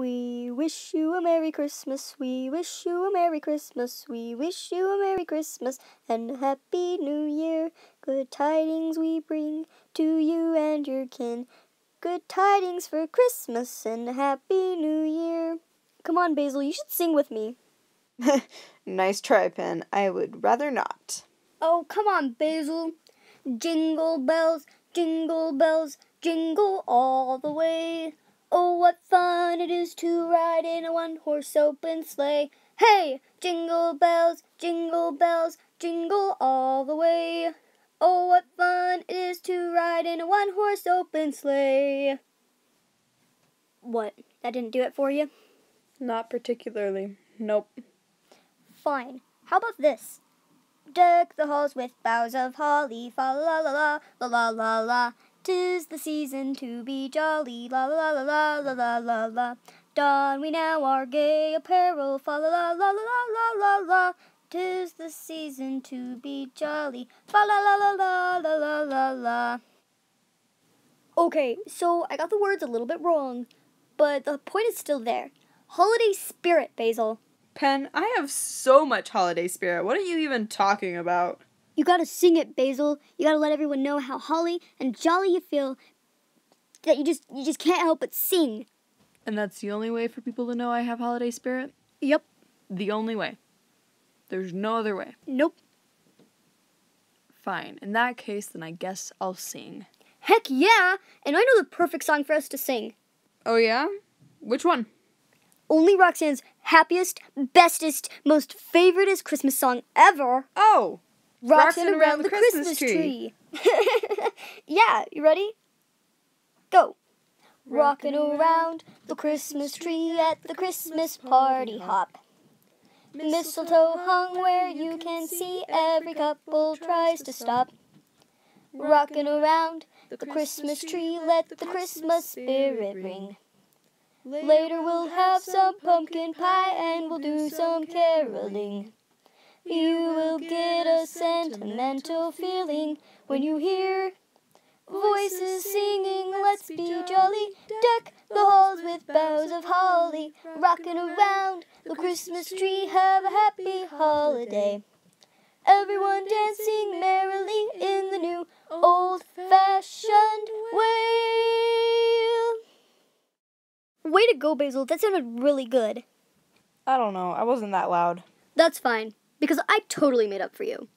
We wish you a Merry Christmas. We wish you a Merry Christmas. We wish you a Merry Christmas and a Happy New Year. Good tidings we bring to you and your kin. Good tidings for Christmas and a Happy New Year. Come on, Basil, you should sing with me. nice try, Pen. I would rather not. Oh, come on, Basil. Jingle bells, jingle bells, jingle all the way. Oh, what fun it is to ride in a one horse open sleigh. Hey, jingle bells, jingle bells, jingle all the way. Oh, what fun it is to ride in a one horse open sleigh. What? That didn't do it for you? Not particularly. Nope. Fine. How about this? Deck the halls with boughs of holly, fa la la la la la la la. Tis the season to be jolly, la la la la la la la la. Don we now our gay apparel, fa la la la la la la la. Tis the season to be jolly, fa la la la la la la la la. Okay, so I got the words a little bit wrong, but the point is still there. Holiday spirit, Basil. Pen, I have so much holiday spirit. What are you even talking about? You gotta sing it, Basil. You gotta let everyone know how holly and jolly you feel. That you just you just can't help but sing. And that's the only way for people to know I have holiday spirit? Yep. The only way. There's no other way. Nope. Fine. In that case, then I guess I'll sing. Heck yeah! And I know the perfect song for us to sing. Oh yeah? Which one? Only Roxanne's happiest, bestest, most favoriteest Christmas song ever. Oh! Rockin' around, around the, Christmas, Christmas tree. tree. yeah, you ready? Go. Rockin' around the Christmas tree at the Christmas party hop. Mistletoe hung where you can see every couple tries to stop. Rockin' around the Christmas tree, let the Christmas spirit ring. Later we'll have some pumpkin pie and we'll do some caroling. You will get a sentimental feeling when you hear voices singing, let's be jolly. Deck the halls with boughs of holly, rocking around the Christmas tree. Have a happy holiday. Everyone dancing merrily in the new old fashioned way. Way to go, Basil. That sounded really good. I don't know. I wasn't that loud. That's fine because I totally made up for you.